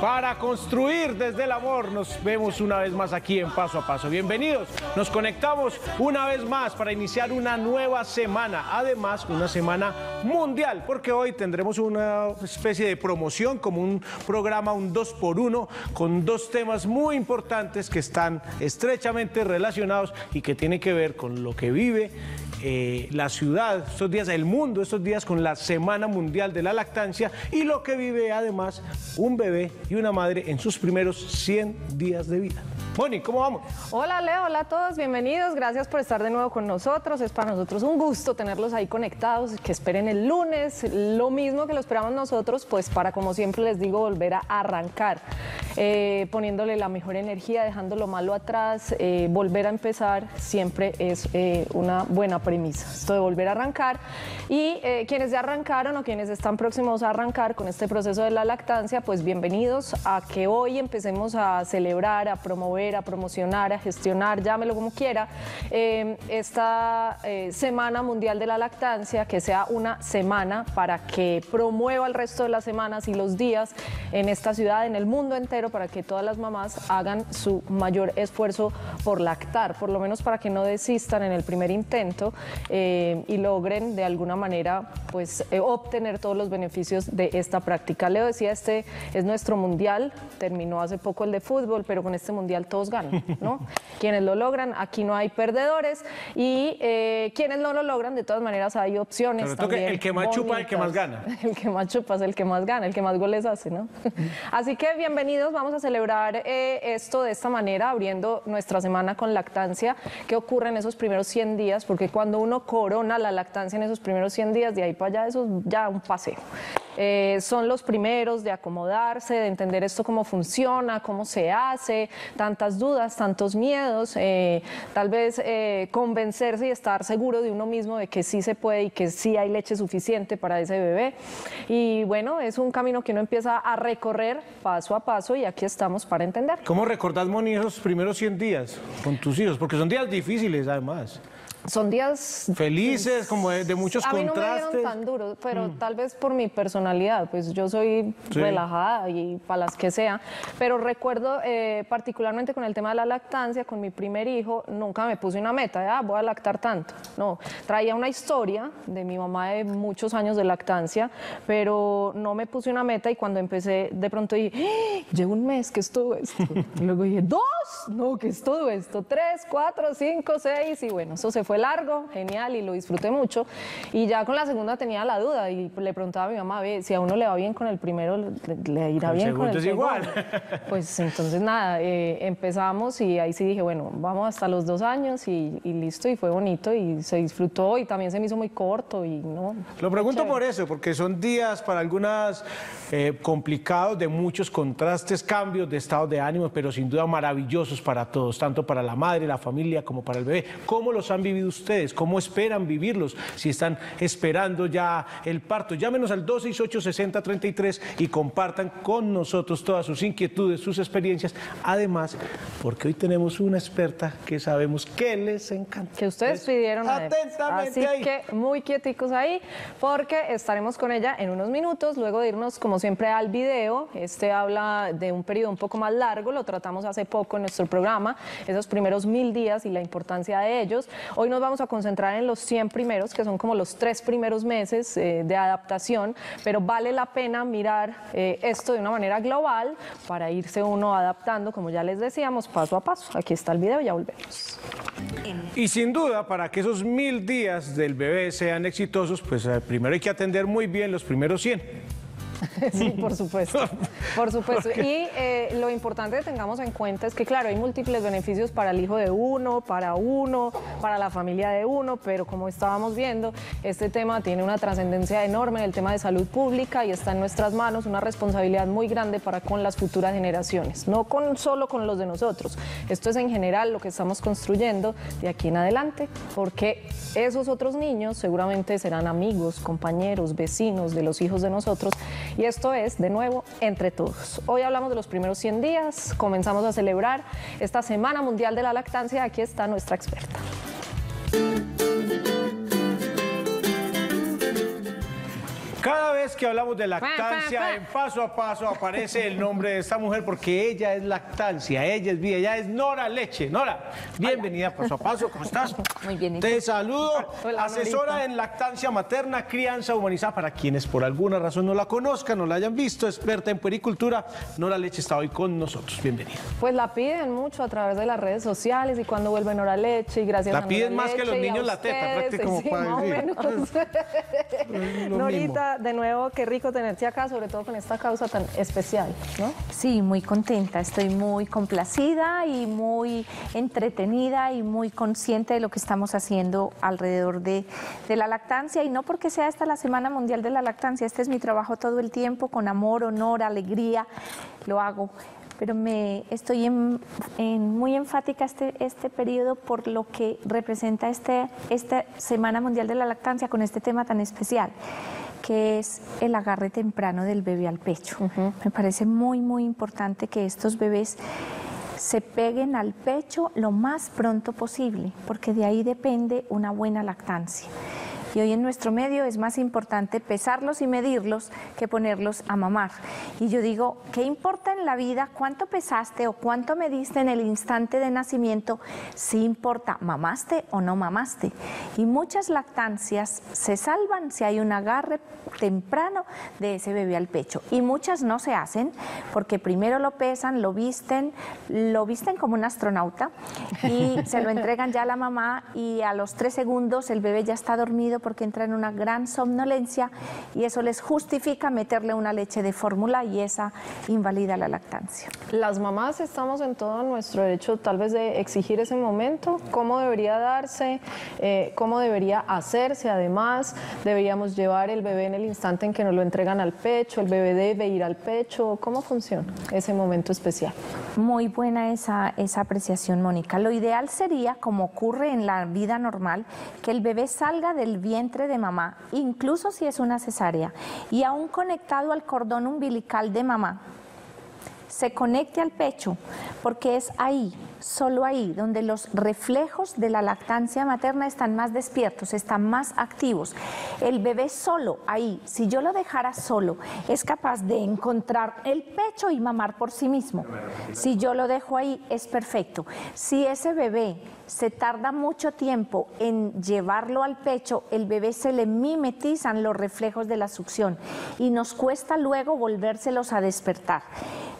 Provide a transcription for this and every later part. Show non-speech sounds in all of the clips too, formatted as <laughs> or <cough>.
Para construir desde el amor nos vemos una vez más aquí en Paso a Paso. Bienvenidos, nos conectamos una vez más para iniciar una nueva semana, además una semana mundial, porque hoy tendremos una especie de promoción como un programa, un 2 por 1 con dos temas muy importantes que están estrechamente relacionados y que tienen que ver con lo que vive eh, la ciudad, estos días, el mundo, estos días con la Semana Mundial de la Lactancia y lo que vive además un bebé y una madre en sus primeros 100 días de vida. Moni, ¿cómo vamos? Hola Leo, hola a todos, bienvenidos, gracias por estar de nuevo con nosotros, es para nosotros un gusto tenerlos ahí conectados, que esperen el lunes, lo mismo que lo esperamos nosotros, pues para como siempre les digo, volver a arrancar, eh, poniéndole la mejor energía, dejando lo malo atrás, eh, volver a empezar siempre es eh, una buena premisa, esto de volver a arrancar y quienes ya arrancaron o quienes están próximos a arrancar con este proceso de la lactancia, pues bienvenidos a que hoy empecemos a celebrar, a promover, a promocionar, a gestionar, llámelo como quiera, eh, esta eh, Semana Mundial de la Lactancia, que sea una semana para que promueva el resto de las semanas y los días en esta ciudad, en el mundo entero, para que todas las mamás hagan su mayor esfuerzo por lactar, por lo menos para que no desistan en el primer intento eh, y logren de alguna manera pues eh, obtener todos los beneficios de esta práctica. Leo decía, este es nuestro mundial, terminó hace poco el de fútbol, pero con este mundial todos ganan, ¿no? <laughs> quienes lo logran, aquí no hay perdedores y eh, quienes no lo logran, de todas maneras hay opciones. También el que más chupa, el que más bonitas. gana. <laughs> El que más chupa es el que más gana, el que más goles hace, ¿no? <laughs> Así que bienvenidos, vamos a celebrar eh, esto de esta manera, abriendo nuestra semana con lactancia. ¿Qué ocurre en esos primeros 100 días? Porque cuando uno corona la lactancia en esos primeros 100 días, de ahí para allá, eso es ya un paseo. Eh, son los primeros de acomodarse, de entender esto cómo funciona, cómo se hace, tantas dudas, tantos miedos, eh, tal vez eh, convencerse y estar seguro de uno mismo de que sí se puede y que sí hay leche suficiente para ese bebé. Y bueno, es un camino que uno empieza a recorrer paso a paso y aquí estamos para entender. ¿Cómo recordás, Moni, esos primeros 100 días con tus hijos? Porque son días difíciles, además. Son días Felices, como de, de muchos a mí no me contrastes. tan duro, pero tal vez por mi personalidad, pues yo soy Sí. relajada y para las que sea, pero recuerdo eh, particularmente con el tema de la lactancia, con mi primer hijo, nunca me puse una meta, de, ah, voy a lactar tanto, no, traía una historia de mi mamá de muchos años de lactancia, pero no me puse una meta y cuando empecé de pronto dije, ¡Ah! llevo un mes, ¿qué es todo esto? <laughs> Y luego dije, dos, no, ¿qué es todo esto? Tres, cuatro, cinco, seis, y bueno, eso se fue largo, genial, y lo disfruté mucho. Y ya con la segunda tenía la duda y le preguntaba a mi mamá, ve, si a uno le va bien con el primero, le, le irá Con el bien con segundo el es segundo. igual. <laughs> Pues entonces nada, eh, empezamos y ahí sí dije, bueno, vamos hasta los dos años y, y listo, y fue bonito y se disfrutó y también se me hizo muy corto y no. Lo pregunto por eso, porque son días para algunas eh, complicados, de muchos contrastes, cambios de estado de ánimo, pero sin duda maravillosos para todos, tanto para la madre, la familia, como para el bebé. ¿Cómo los han vivido ustedes? ¿Cómo esperan vivirlos? Si están esperando ya el parto, llámenos al 268-6033 y compartan con nosotros todas sus inquietudes, sus experiencias. Además, porque hoy tenemos una experta que sabemos que les encanta. que ustedes Es- pidieron. Atentamente Así ahí. que muy quieticos ahí, porque estaremos con ella en unos minutos, luego de irnos como siempre al video. Este habla de un periodo un poco más largo, lo tratamos hace poco en nuestro programa, esos primeros mil días y la importancia de ellos. Hoy nos vamos a concentrar en los 100 primeros, que son como los tres primeros meses eh, de adaptación, pero vale la pena mirar eh, esto de una manera global para irse uno adaptando, como ya les decíamos, paso a paso. Aquí está el video, ya volvemos. Y sin duda, para que esos mil días del bebé sean exitosos, pues eh, primero hay que atender muy bien los primeros 100. <laughs> Sí, por supuesto. Por supuesto. <laughs> Y eh, lo importante que tengamos en cuenta es que, claro, hay múltiples beneficios para el hijo de uno, para uno, para la familia de uno, pero como estábamos viendo, este tema tiene una trascendencia enorme en el tema de salud pública y está en nuestras manos una responsabilidad muy grande para con las futuras generaciones, no con, solo con los de nosotros. Esto es en general lo que estamos construyendo de aquí en adelante, porque esos otros niños seguramente serán amigos, compañeros, vecinos de los hijos de nosotros y esto es, de nuevo, entre todos. Hoy hablamos de los primeros 100 días, comenzamos a celebrar esta Semana Mundial de la Lactancia. Aquí está nuestra experta. Cada vez que hablamos de lactancia, en paso a paso aparece el nombre de esta mujer porque ella es lactancia, ella es vida, ella es Nora Leche. Nora, bienvenida paso a paso, ¿cómo estás? Muy bien. ¿y Te saludo, Hola, asesora Norita. en lactancia materna, crianza humanizada. Para quienes por alguna razón no la conozcan, no la hayan visto, experta en puericultura, Nora Leche está hoy con nosotros. Bienvenida. Pues la piden mucho a través de las redes sociales y cuando vuelven hora leche y gracias La a Nora piden más que los niños la teta, prácticamente como sí, para menos. <laughs> lo De nuevo, qué rico tenerte acá, sobre todo con esta causa tan especial. Sí, muy contenta, estoy muy complacida y muy entretenida y muy consciente de lo que estamos haciendo alrededor de, la lactancia y no porque sea esta la Semana Mundial de la Lactancia, este es mi trabajo todo el tiempo, con amor, honor, alegría, lo hago. Pero estoy muy enfática este, este periodo por lo que representa este, esta Semana Mundial de la Lactancia con este tema tan especial que es el agarre temprano del bebé al pecho. Me parece muy, muy importante que estos bebés se peguen al pecho lo más pronto posible, porque de ahí depende una buena lactancia. Hoy en nuestro medio es más importante pesarlos y medirlos que ponerlos a mamar. Y yo digo, ¿qué importa en la vida cuánto pesaste o cuánto mediste en el instante de nacimiento? Sí importa, mamaste o no mamaste. Y muchas lactancias se salvan si hay un agarre temprano de ese bebé al pecho. Y muchas no se hacen porque primero lo pesan, lo visten, lo visten como un astronauta y se lo entregan ya a la mamá y a los tres segundos el bebé ya está dormido porque entra en una gran somnolencia y eso les justifica meterle una leche de fórmula y esa invalida la lactancia. Las mamás estamos en todo nuestro derecho tal vez de exigir ese momento, cómo debería darse, eh, cómo debería hacerse, además deberíamos llevar el bebé en el instante en que nos lo entregan al pecho, el bebé debe ir al pecho, ¿cómo funciona ese momento especial? Muy buena esa, esa apreciación, Mónica. Lo ideal sería, como ocurre en la vida normal, que el bebé salga del vientre de mamá, incluso si es una cesárea, y aún conectado al cordón umbilical de mamá, se conecte al pecho, porque es ahí, solo ahí, donde los reflejos de la lactancia materna están más despiertos, están más activos. El bebé solo ahí, si yo lo dejara solo, es capaz de encontrar el pecho y mamar por sí mismo. Si yo lo dejo ahí, es perfecto. Si ese bebé se tarda mucho tiempo en llevarlo al pecho, el bebé se le mimetizan los reflejos de la succión y nos cuesta luego volvérselos a despertar.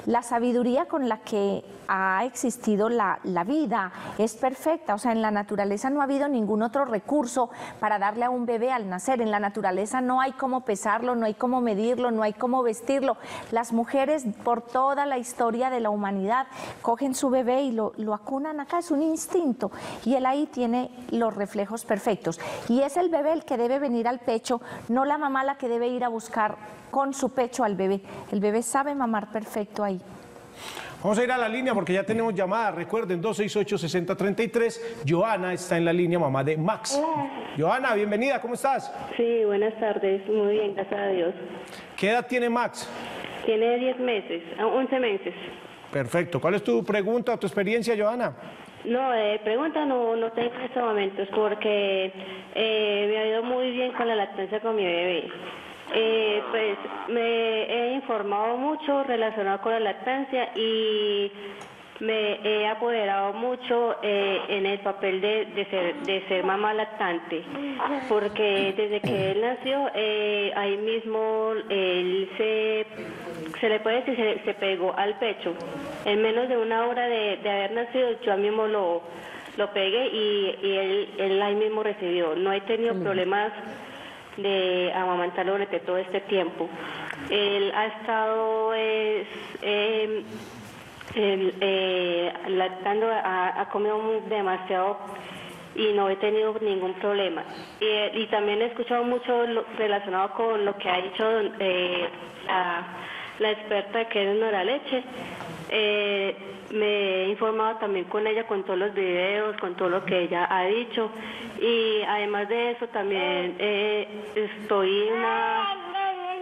La sabiduría con la que ha existido la, la vida es perfecta, o sea, en la naturaleza no ha habido ningún otro recurso para darle a un bebé al nacer. En la naturaleza no hay cómo pesarlo, no hay cómo medirlo, no hay cómo vestirlo. Las mujeres por toda la historia de la humanidad cogen su bebé y lo, lo acunan acá, es un instinto. Y él ahí tiene los reflejos perfectos. Y es el bebé el que debe venir al pecho, no la mamá la que debe ir a buscar con su pecho al bebé. El bebé sabe mamar perfecto ahí. Vamos a ir a la línea porque ya tenemos llamada. Recuerden, 268-6033. Joana está en la línea, mamá de Max. Joana, bienvenida, ¿cómo estás? Sí, buenas tardes. Muy bien, gracias a Dios. ¿Qué edad tiene Max? Tiene 10 meses, ah, 11 meses. Perfecto. ¿Cuál es tu pregunta o tu experiencia, Joana? No, eh, pregunta no, no tengo en estos momentos porque eh, me ha ido muy bien con la lactancia con mi bebé. Eh, pues me he informado mucho relacionado con la lactancia y me he apoderado mucho eh, en el papel de, de ser, de ser mamá lactante, porque desde que él nació, eh, ahí mismo él se, se le puede decir, se, se pegó al pecho. En menos de una hora de, de haber nacido, yo mismo lo, lo pegué y, y él, él ahí mismo recibió. No he tenido problemas de amamantarlo durante todo este tiempo. Él ha estado es, em, el, eh, lactando, ha, comido demasiado y no he tenido ningún problema. Y, y también he escuchado mucho lo- relacionado con lo que ha dicho eh, la, la experta que es Nora Leche. Eh, me he informado también con ella, con todos los videos, con todo lo que ella ha dicho. Y además de eso también eh, estoy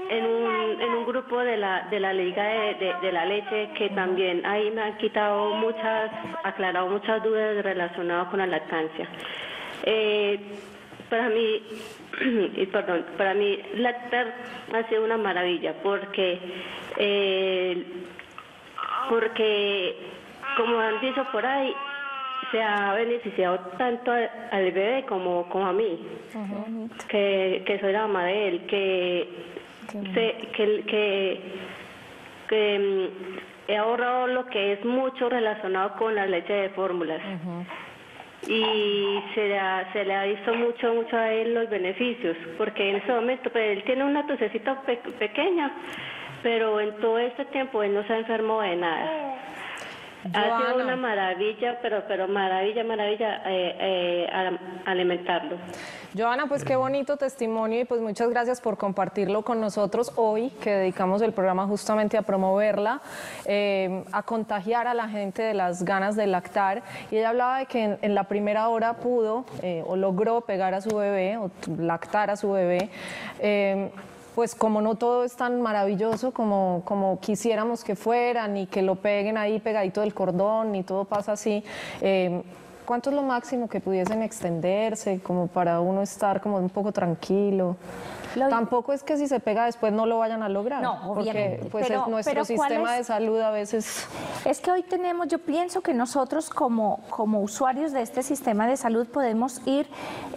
en un, grupo de la, de la Liga de la Leche que también ahí me han quitado muchas, aclarado muchas dudas relacionadas con la lactancia. Eh, para mí, <clears throat> y perdón, para mí lactar ha sido una maravilla porque, eh, porque como han dicho por ahí, se ha beneficiado tanto al, al bebé como, como a mí que, que soy la mamá de él, que, sé- que, que, que, mm, he ahorrado lo que es mucho relacionado con la leche de fórmulas. Y se le, ha, se le ha visto mucho, mucho a él los beneficios, porque en ese momento pues, él tiene una tosecita pe- pequeña, pero en todo este tiempo él no se ha enfermado de nada. Ha sido una maravilla, pero pero maravilla, maravilla eh, eh, al- alimentarlo. Joana, pues qué bonito testimonio y pues muchas gracias por compartirlo con nosotros hoy, que dedicamos el programa justamente a promoverla, eh, a contagiar a la gente de las ganas de lactar. Y ella hablaba de que en, en la primera hora pudo o logró pegar a su bebé o lactar a su bebé. Pues como no todo es tan maravilloso como, como quisiéramos que fuera, ni que lo peguen ahí pegadito del cordón, ni todo pasa así. eh, ¿Cuánto es lo máximo que pudiesen extenderse como para uno estar como un poco tranquilo? Lo- Tampoco es que si se pega después no lo vayan a lograr. No, porque obviamente, pues pero- el- nuestro pero ¿cuál sistema es? de salud a veces Es que hoy tenemos, yo pienso que nosotros como, como usuarios de este sistema de salud podemos ir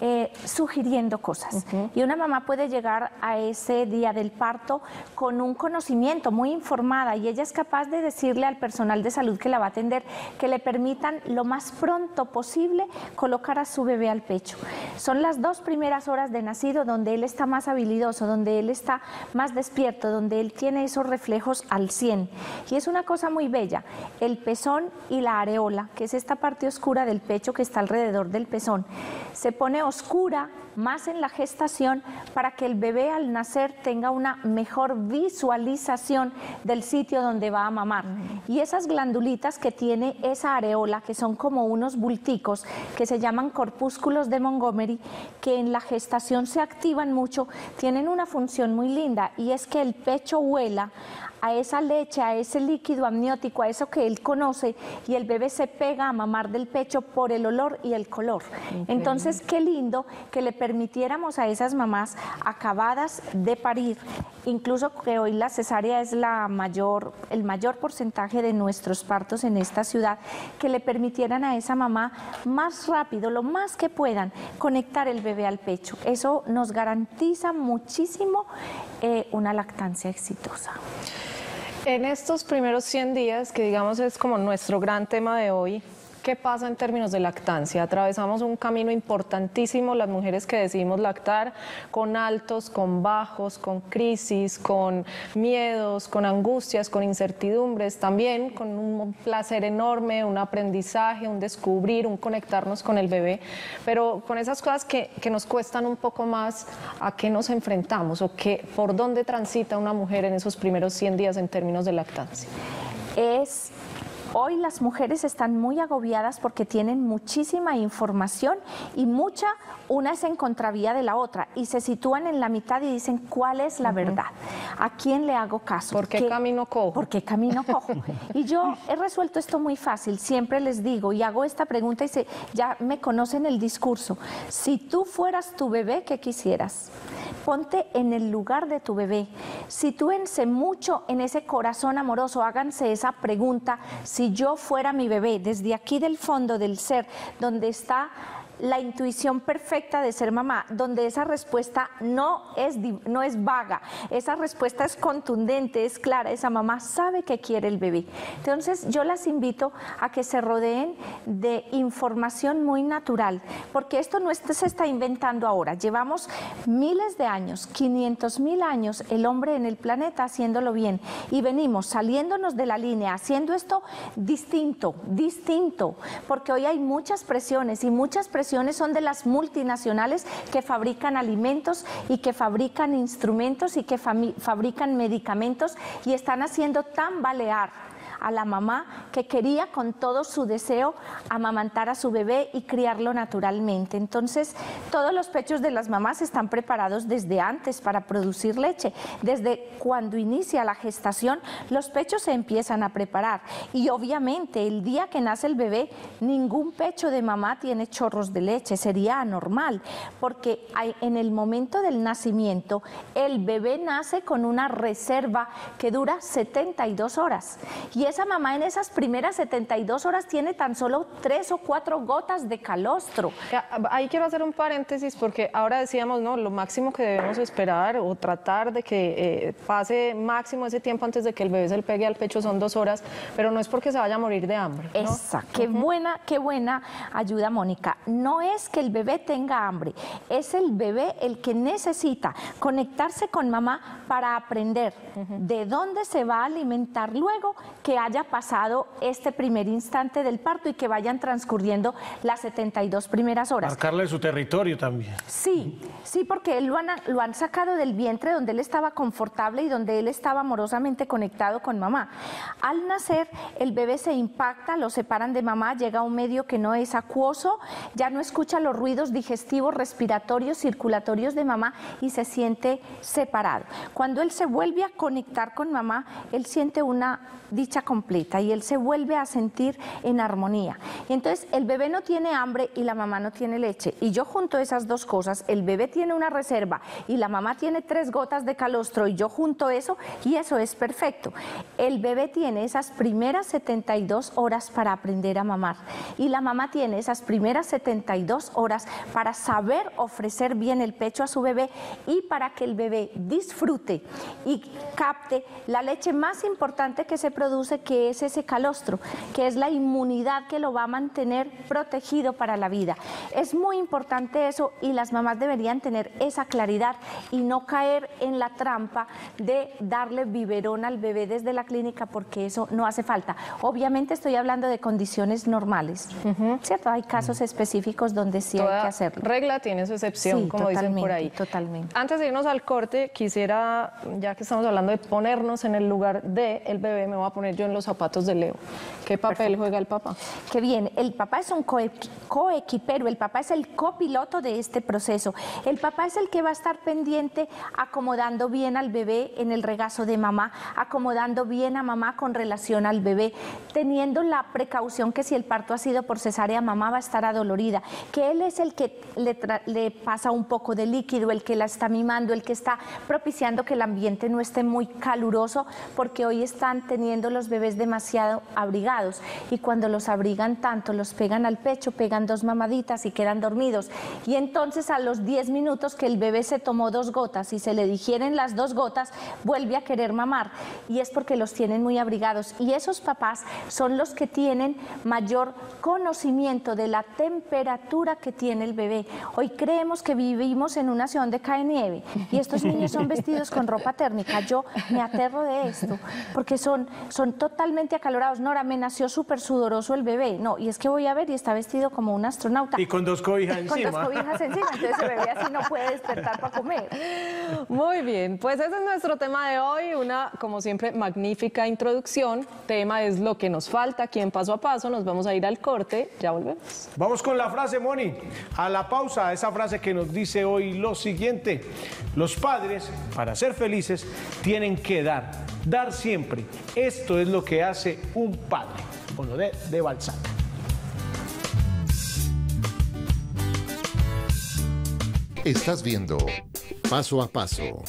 eh, sugiriendo cosas. Y una mamá puede llegar a ese día del parto con un conocimiento muy informada y ella es capaz de decirle al personal de salud que la va a atender que le permitan lo más pronto posible colocar a su bebé al pecho. Son las dos primeras horas de nacido donde él está más habilidoso, donde él está más despierto, donde él tiene esos reflejos al 100. Y es una cosa muy bella, el pezón y la areola, que es esta parte oscura del pecho que está alrededor del pezón, se pone oscura más en la gestación para que el bebé al nacer tenga una mejor visualización del sitio donde va a mamar. Y esas glandulitas que tiene esa areola, que son como unos bulticos, que se llaman corpúsculos de Montgomery, que en la gestación se activan mucho, tienen una función muy linda y es que el pecho huela a esa leche, a ese líquido amniótico, a eso que él conoce y el bebé se pega a mamar del pecho por el olor y el color. Entonces, qué lindo que le permitiéramos a esas mamás acabadas de parir, incluso que hoy la cesárea es la mayor, el mayor porcentaje de nuestros partos en esta ciudad, que le permitieran a esa mamá más rápido, lo más que puedan, conectar el bebé al pecho. Eso nos garantiza muchísimo eh, una lactancia exitosa. En estos primeros 100 días, que digamos es como nuestro gran tema de hoy, ¿qué pasa en términos de lactancia? Atravesamos un camino importantísimo las mujeres que decidimos lactar, con altos, con bajos, con crisis, con miedos, con angustias, con incertidumbres, también con un placer enorme, un aprendizaje, un descubrir, un conectarnos con el bebé, pero con esas cosas que, que nos cuestan un poco más, ¿a qué nos enfrentamos o qué, por dónde transita una mujer en esos primeros 100 días en términos de lactancia? es hoy las mujeres están muy agobiadas porque tienen muchísima información y mucha, una es en contravía de la otra y se sitúan en la mitad y dicen cuál es la verdad, a quién le hago caso. ¿Por qué camino cojo? ¿Por qué camino cojo? Y yo <laughs> he resuelto esto muy fácil, siempre les digo y hago esta pregunta y se, ya me conocen el discurso. Si tú fueras tu bebé, ¿qué quisieras? Ponte en el lugar de tu bebé. Sitúense mucho en ese corazón amoroso, háganse esa pregunta, si yo fuera mi bebé, desde aquí del fondo del ser, donde está la intuición perfecta de ser mamá, donde esa respuesta no es, no es vaga, esa respuesta es contundente, es clara, esa mamá sabe que quiere el bebé. Entonces yo las invito a que se rodeen de información muy natural, porque esto no se está inventando ahora, llevamos miles de años, 500 mil años el hombre en el planeta haciéndolo bien. Y venimos saliéndonos de la línea, haciendo esto distinto, distinto, porque hoy hay muchas presiones y muchas presiones son de las multinacionales que fabrican alimentos y que fabrican instrumentos y que fabrican medicamentos y están haciendo tambalear a la mamá que quería con todo su deseo amamantar a su bebé y criarlo naturalmente. Entonces, todos los pechos de las mamás están preparados desde antes para producir leche. Desde cuando inicia la gestación, los pechos se empiezan a preparar. Y obviamente, el día que nace el bebé, ningún pecho de mamá tiene chorros de leche. Sería anormal, porque en el momento del nacimiento, el bebé nace con una reserva que dura 72 horas. Y esa mamá en esas primeras 72 horas tiene tan solo tres o cuatro gotas de calostro. Ahí quiero hacer un paréntesis porque ahora decíamos, no, lo máximo que debemos esperar o tratar de que eh, pase máximo ese tiempo antes de que el bebé se le pegue al pecho son dos horas, pero no es porque se vaya a morir de hambre. Exacto. Qué buena, qué buena ayuda, Mónica. No es que el bebé tenga hambre, es el bebé el que necesita conectarse con mamá para aprender de dónde se va a alimentar luego que haya pasado este primer instante del parto y que vayan transcurriendo las 72 primeras horas. Marcarle su territorio también. Sí, sí, porque él lo han, lo han sacado del vientre donde él estaba confortable y donde él estaba amorosamente conectado con mamá. Al nacer, el bebé se impacta, lo separan de mamá, llega a un medio que no es acuoso, ya no escucha los ruidos digestivos, respiratorios, circulatorios de mamá y se siente separado. Cuando él se vuelve a conectar con mamá, él siente una dicha completa y él se vuelve a sentir en armonía. entonces el bebé no tiene hambre y la mamá no tiene leche. Y yo junto esas dos cosas, el bebé tiene una reserva y la mamá tiene tres gotas de calostro y yo junto eso y eso es perfecto. El bebé tiene esas primeras 72 horas para aprender a mamar y la mamá tiene esas primeras 72 horas para saber ofrecer bien el pecho a su bebé y para que el bebé disfrute y capte la leche más importante que se produce, que es ese calostro, que es la inmunidad que lo va a mantener protegido para la vida. Es muy importante eso y las mamás deberían tener esa claridad y no caer en la trampa de darle biberón al bebé desde la clínica porque eso no hace falta. Obviamente estoy hablando de condiciones normales, ¿cierto? Hay casos específicos donde sí hay que hacerlo. regla tiene su excepción, como dicen por ahí. Totalmente. Antes de irnos al corte, quisiera, ya que estamos hablando de ponernos en el lugar del el bebé, me voy a poner yo en los zapatos de Leo. ¿Qué papel juega el papá? Qué bien, el papá es un coequipero, el papá es el copiloto de este proceso. El papá es el que va a estar pendiente acomodando bien al bebé en el regazo de mamá, acomodando bien a mamá con relación al bebé, teniendo la precaución que si el parto ha sido por cesárea, mamá va a estar adolorida, que él es el que le, le pasa un poco de líquido, el que la está mimando, el que está propiciando que el ambiente no esté muy caluroso, porque hoy están teniendo los bebés demasiado abrigados y cuando los abrigan tanto, los pegan al pecho, pegan dos mamaditas y quedan dormidos. Y entonces a los 10 minutos que el bebé se tomó dos gotas y se le digieren las dos gotas, vuelve a querer mamar y es porque los tienen muy abrigados. Y esos papás son los que tienen mayor conocimiento de la temperatura que tiene el bebé. Hoy creemos que vivimos en una ciudad donde cae nieve y estos niños son vestidos con ropa térmica. Yo me aterro de esto porque son son, totalmente acalorados. Nora, me nació súper sudoroso el bebé. No, y es que voy a ver y está vestido como un astronauta. Y con dos cobijas encima. Con dos cobijas encima, entonces el bebé así no puede despertar para comer. Muy bien, pues ese es nuestro tema de hoy, una, como siempre, magnífica introducción. Tema es lo que nos falta aquí en Paso a Paso. Nos vamos a ir al corte, ya volvemos. Vamos con la frase, Moni. A la pausa, esa frase que nos dice hoy lo siguiente. Los padres, para ser felices, tienen que dar, dar siempre. Esto es lo que hace un padre, de, de Balzac. Estás viendo Paso a Paso.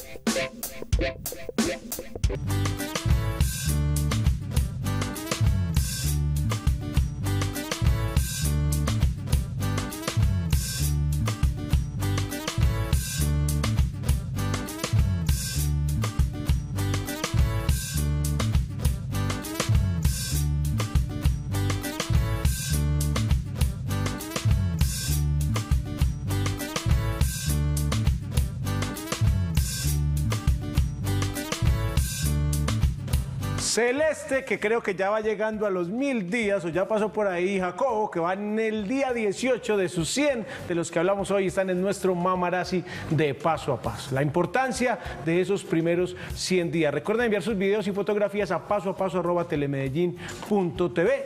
Celeste, que creo que ya va llegando a los mil días, o ya pasó por ahí, Jacobo, que va en el día 18 de sus 100, de los que hablamos hoy, están en nuestro Mamarazzi de paso a paso. La importancia de esos primeros 100 días. Recuerda enviar sus videos y fotografías a paso a paso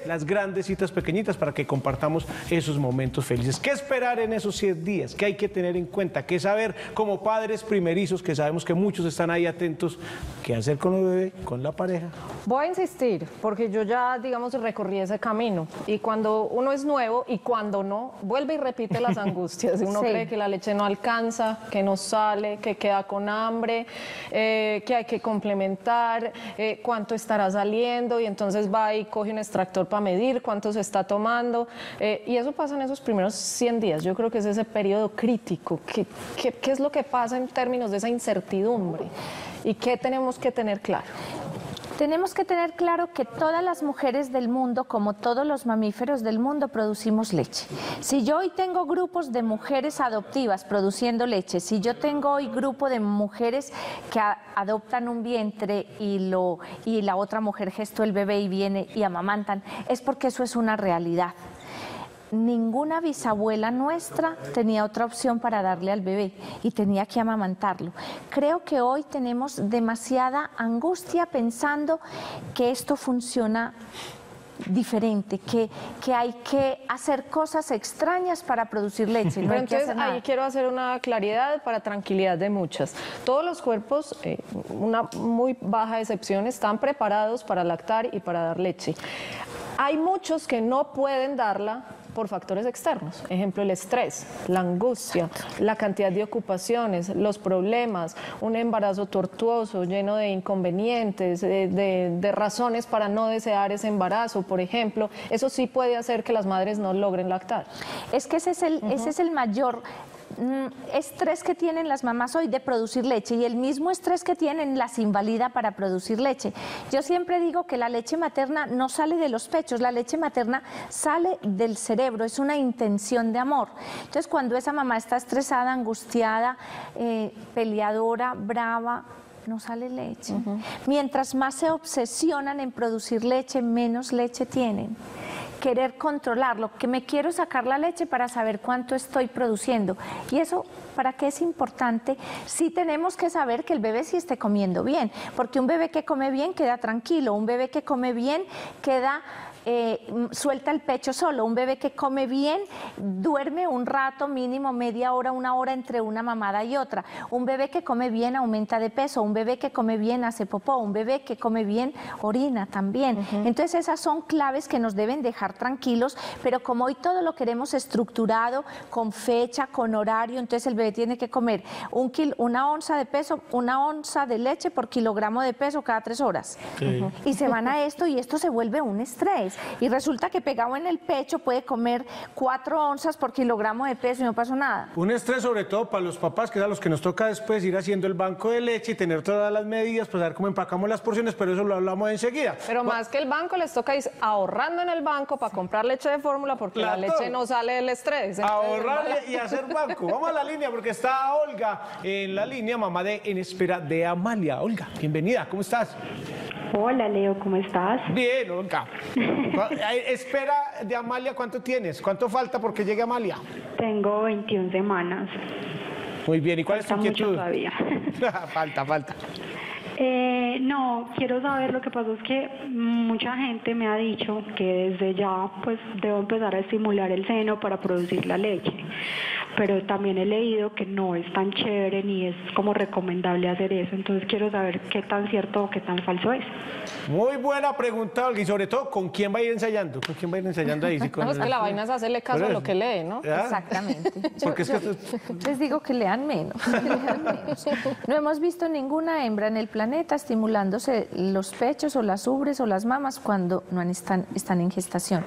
las grandes citas pequeñitas para que compartamos esos momentos felices. ¿Qué esperar en esos 100 días? ¿Qué hay que tener en cuenta? ¿Qué saber como padres primerizos, que sabemos que muchos están ahí atentos? ¿Qué hacer con el bebé, con la pareja? Voy a insistir, porque yo ya, digamos, recorrí ese camino. Y cuando uno es nuevo y cuando no, vuelve y repite las <laughs> angustias. Uno Sí. cree que la leche no alcanza, que no sale, que queda con hambre, eh, que hay que complementar, eh, cuánto estará saliendo. Y entonces va y coge un extractor para medir cuánto se está tomando. eh, y eso pasa en esos primeros 100 días. Yo creo que es ese periodo crítico. ¿Qué, qué, qué es lo que pasa en términos de esa incertidumbre? ¿Y qué tenemos que tener claro? Tenemos que tener claro que todas las mujeres del mundo, como todos los mamíferos del mundo, producimos leche. Si yo hoy tengo grupos de mujeres adoptivas produciendo leche, si yo tengo hoy grupo de mujeres que adoptan un vientre y, lo, y la otra mujer gestó el bebé y viene y amamantan, es porque eso es una realidad. Ninguna bisabuela nuestra tenía otra opción para darle al bebé y tenía que amamantarlo. Creo que hoy tenemos demasiada angustia pensando que esto funciona diferente, que, que hay que hacer cosas extrañas para producir leche. No Pero entonces ahí quiero hacer una claridad para tranquilidad de muchas. Todos los cuerpos, eh, una muy baja excepción, están preparados para lactar y para dar leche. Hay muchos que no pueden darla por factores externos, ejemplo el estrés, la angustia, la cantidad de ocupaciones, los problemas, un embarazo tortuoso lleno de inconvenientes, de, de- de razones para no desear ese embarazo, por ejemplo, eso sí puede hacer que las madres no logren lactar. Es que ese es el, ese es el mayor estrés que tienen las mamás hoy de producir leche y el mismo estrés que tienen las invalida para producir leche. Yo siempre digo que la leche materna no sale de los pechos, la leche materna sale del cerebro, es una intención de amor. Entonces cuando esa mamá está estresada, angustiada, eh, peleadora, brava, no sale leche. Mientras más se obsesionan en producir leche, menos leche tienen. Querer controlarlo, que me quiero sacar la leche para saber cuánto estoy produciendo. Y eso, ¿para qué es importante? Sí tenemos que saber que el bebé sí esté comiendo bien, porque un bebé que come bien queda tranquilo, un bebé que come bien queda eh, suelta el pecho solo. Un bebé que come bien duerme un rato, mínimo media hora, una hora entre una mamada y otra. Un bebé que come bien aumenta de peso. Un bebé que come bien hace popó. Un bebé que come bien orina también. Entonces esas son claves que nos deben dejar tranquilos, pero como hoy todo lo queremos estructurado, con fecha, con horario, entonces el bebé tiene que comer un una onza de peso, una onza de leche por kilogramo de peso cada tres horas. Y se van a esto y esto se vuelve un estrés. Y resulta que pegado en el pecho puede comer cuatro onzas por kilogramo de peso y no pasó nada. Un estrés sobre todo para los papás, que es a los que nos toca después ir haciendo el banco de leche y tener todas las medidas, pues a ver cómo empacamos las porciones, pero eso lo hablamos enseguida. Pero más que el banco les toca ir ahorrando en el banco para comprar leche de fórmula porque la leche no sale del estrés. Ahorrar y hacer banco. Vamos a la línea porque está Olga en la línea, mamá de En Espera de Amalia. Olga, bienvenida, ¿cómo estás? Hola Leo, ¿cómo estás? Bien, Olga. <laughs> Espera de Amalia, ¿cuánto tienes? ¿Cuánto falta porque llegue Amalia? Tengo 21 semanas. Muy bien, ¿y cuál Falta es tu inquietud? todavía. <laughs> falta, falta. Eh, no, quiero saber, lo que pasa es que mucha gente me ha dicho que desde ya pues debo empezar a estimular el seno para producir la leche, pero también he leído que no es tan chévere ni es como recomendable hacer eso, entonces quiero saber qué tan cierto o qué tan falso es. Muy buena pregunta, Olga, y sobre todo, ¿con quién va a ir ensayando? ¿Con quién va a ir ensayando ahí? Sí, con No, es que la vaina es hacerle caso a lo que lee, ¿no? ¿Ya? Exactamente. <laughs> Porque es que esto es- Les digo que lean menos, <laughs> que lean menos. No hemos visto ninguna hembra en el planeta estimulándose los pechos o las ubres o las mamas cuando no han- están, están en gestación.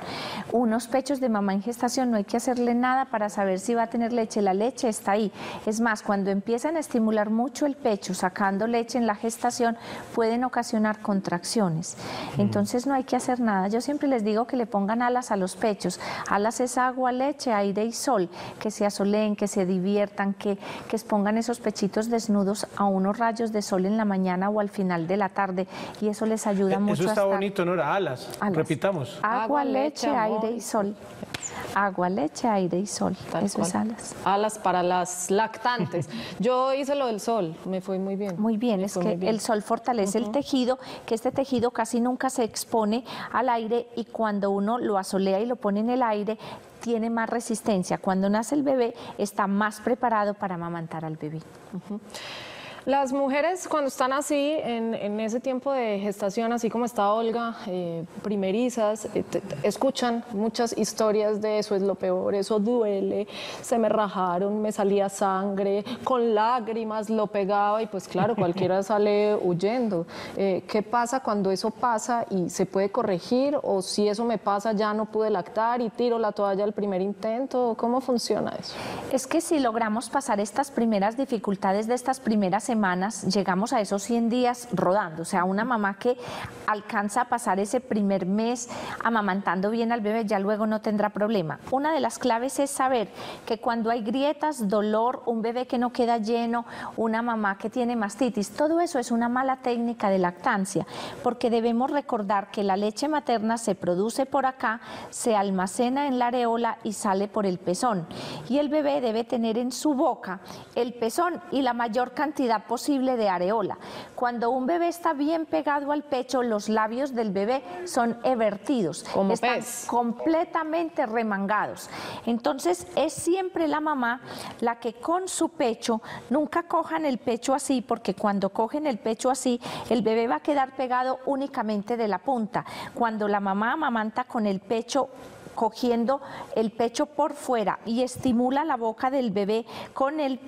Unos pechos de mamá en gestación no hay que hacerle nada para saber si va a tener leche la leche está ahí. Es más, cuando empiezan a estimular mucho el pecho, sacando leche en la gestación, pueden ocasionar contracciones. Entonces no hay que hacer nada. Yo siempre les digo que le pongan alas a los pechos. Alas es agua, leche, aire y sol. Que se asoleen, que se diviertan, que, que expongan esos pechitos desnudos a unos rayos de sol en la mañana o al final de la tarde. Y eso les ayuda mucho Eso a está estar- bonito, Nora, alas. Alas. Repitamos. Agua, Agua, leche, amor. aire y sol. Agua, leche, aire y sol. Tal Eso es cual. Alas. Alas para las lactantes. <laughs> Yo hice lo del sol, me fue muy bien. Muy bien, Me es que bien. el sol fortalece el tejido, que este tejido casi nunca se expone al aire y cuando uno lo asolea y lo pone en el aire, tiene más resistencia. Cuando nace el bebé, está más preparado para amamantar al bebé. Las mujeres cuando están así, en, en ese tiempo de gestación, así como está Olga, eh, primerizas, eh, te- te- escuchan muchas historias de eso es lo peor, eso duele, se me rajaron, me salía sangre, con lágrimas lo pegaba y pues claro, cualquiera <laughs> sale huyendo. Eh, ¿Qué pasa cuando eso pasa y se puede corregir? O si eso me pasa ya no pude lactar y tiro la toalla al primer intento, ¿cómo funciona eso? Es que si logramos pasar estas primeras dificultades de estas primeras semanas, llegamos a esos 100 días rodando. O sea, una mamá que alcanza a pasar ese primer mes amamantando bien al bebé, ya luego no tendrá problema. Una de las claves es saber que cuando hay grietas, dolor, un bebé que no queda lleno, una mamá que tiene mastitis, todo eso es una mala técnica de lactancia, porque debemos recordar que la leche materna se produce por acá, se almacena en la areola y sale por el pezón. Y el bebé debe tener en su boca el pezón y la mayor cantidad posible de areola. Cuando un bebé está bien pegado al pecho, los labios del bebé son evertidos, Como están pez. completamente remangados. Entonces es siempre la mamá la que con su pecho, nunca cojan el pecho así, porque cuando cogen el pecho así, el bebé va a quedar pegado únicamente de la punta. Cuando la mamá amamanta con el pecho cogiendo el pecho por fuera y estimula la boca del bebé con el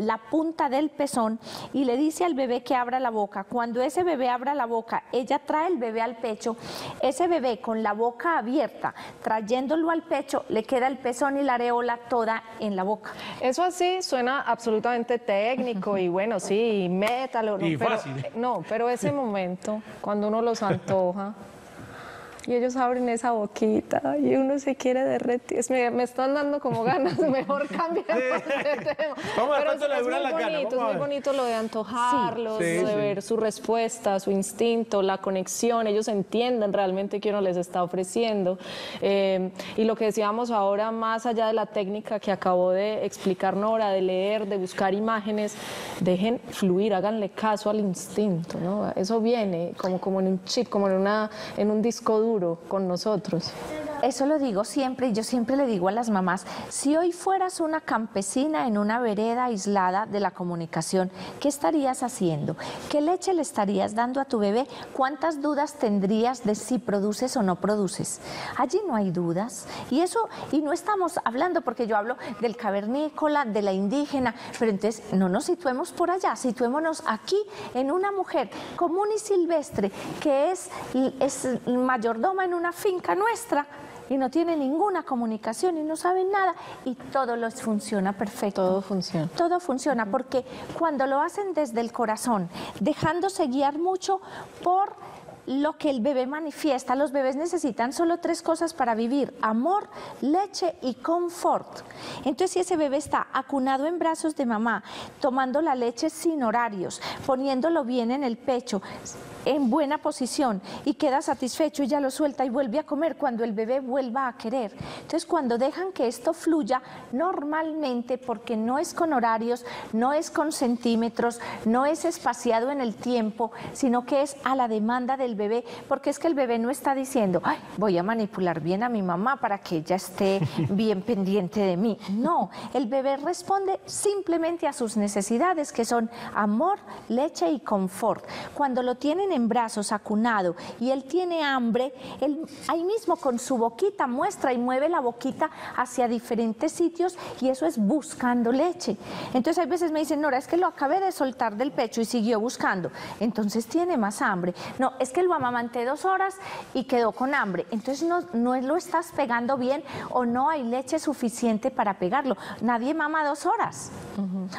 la punta del pezón y le dice al bebé que abra la boca. Cuando ese bebé abra la boca, ella trae el bebé al pecho. Ese bebé con la boca abierta, trayéndolo al pecho, le queda el pezón y la areola toda en la boca. Eso así suena absolutamente técnico y bueno, sí, métalo. No, Y pero, fácil. No, pero ese momento, cuando uno los antoja y ellos abren esa boquita y uno se quiere derretir, me, me están dando como ganas, <laughs> mejor cambiar <laughs> de tema. Vamos a ver Pero es, muy la bonito, es muy bonito lo de antojarlos, Sí, de sí. ver su respuesta, su instinto, la conexión, ellos entienden realmente qué uno les está ofreciendo. Eh, y lo que decíamos ahora, más allá de la técnica que acabó de explicar Nora, de leer, de buscar imágenes, dejen fluir, háganle caso al instinto, ¿no? Eso viene como, como en un chip, como en, una, en un disco duro con nosotros. Eso lo digo siempre y yo siempre le digo a las mamás, si hoy fueras una campesina en una vereda aislada de la comunicación, ¿qué estarías haciendo? ¿Qué leche le estarías dando a tu bebé? ¿Cuántas dudas tendrías de si produces o no produces? Allí no hay dudas. Y eso, y no estamos hablando porque yo hablo del cavernícola, de la indígena, pero entonces no nos situemos por allá, situémonos aquí en una mujer común y silvestre que es, es mayordoma en una finca nuestra y no tiene ninguna comunicación y no sabe nada y todo les funciona perfecto. Todo funciona. Todo funciona porque cuando lo hacen desde el corazón, dejándose guiar mucho por lo que el bebé manifiesta. Los bebés necesitan solo tres cosas para vivir, amor, leche y confort. Entonces, si ese bebé está acunado en brazos de mamá, tomando la leche sin horarios, poniéndolo bien en el pecho, en buena posición y queda satisfecho y ya lo suelta y vuelve a comer cuando el bebé vuelva a querer. Entonces, cuando dejan que esto fluya normalmente, porque no es con horarios, no es con centímetros, no es espaciado en el tiempo, sino que es a la demanda del bebé, porque es que el bebé no está diciendo, "Ay, voy a manipular bien a mi mamá para que ella esté <laughs> bien pendiente de mí. No, el bebé responde simplemente a sus necesidades, que son amor, leche y confort. Cuando lo tienen tienen en brazos acunado y él tiene hambre, él ahí mismo con su boquita muestra y mueve la boquita hacia diferentes sitios y eso es buscando leche. Entonces hay veces me dicen, Nora, es que lo acabé de soltar del pecho y siguió buscando. Entonces tiene más hambre. No, es que lo amamanté dos horas y quedó con hambre. Entonces no, no lo estás pegando bien o no hay leche suficiente para pegarlo. Nadie mama dos horas.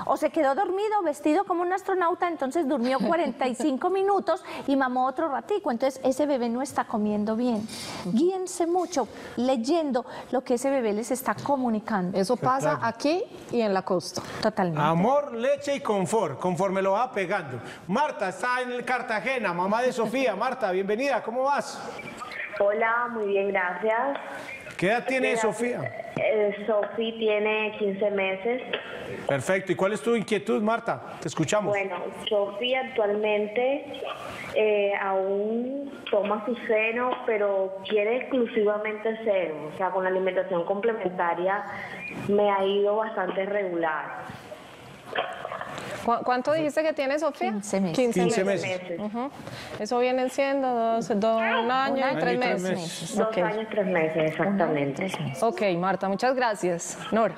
O se quedó dormido, vestido como un astronauta, entonces durmió <laughs> 45 minutos y mamó otro ratico. Entonces ese bebé no está comiendo bien. Guíense mucho leyendo lo que ese bebé les está comunicando. Eso pasa aquí y en la costa. Totalmente. Amor, leche y confort, conforme lo va pegando. Marta está en el Cartagena, mamá de Sofía. Marta, bienvenida, ¿cómo vas? Hola, muy bien, gracias. ¿Qué edad tiene Sofía? Eh, Sofi tiene 15 meses. Perfecto, ¿y cuál es tu inquietud, Marta? Te escuchamos. Bueno, Sofi actualmente eh, aún toma su seno, pero quiere exclusivamente seno. O sea, con la alimentación complementaria me ha ido bastante regular. ¿Cu- ¿Cuánto dijiste que tiene Sofía? 15 meses. 15 15 meses. meses. Ujú. Eso vienen siendo dos, dos- un año y año tres y tres meses. meses. Dos Ok. años, tres meses, exactamente. Tres meses. Ok, Marta, muchas gracias. Nora.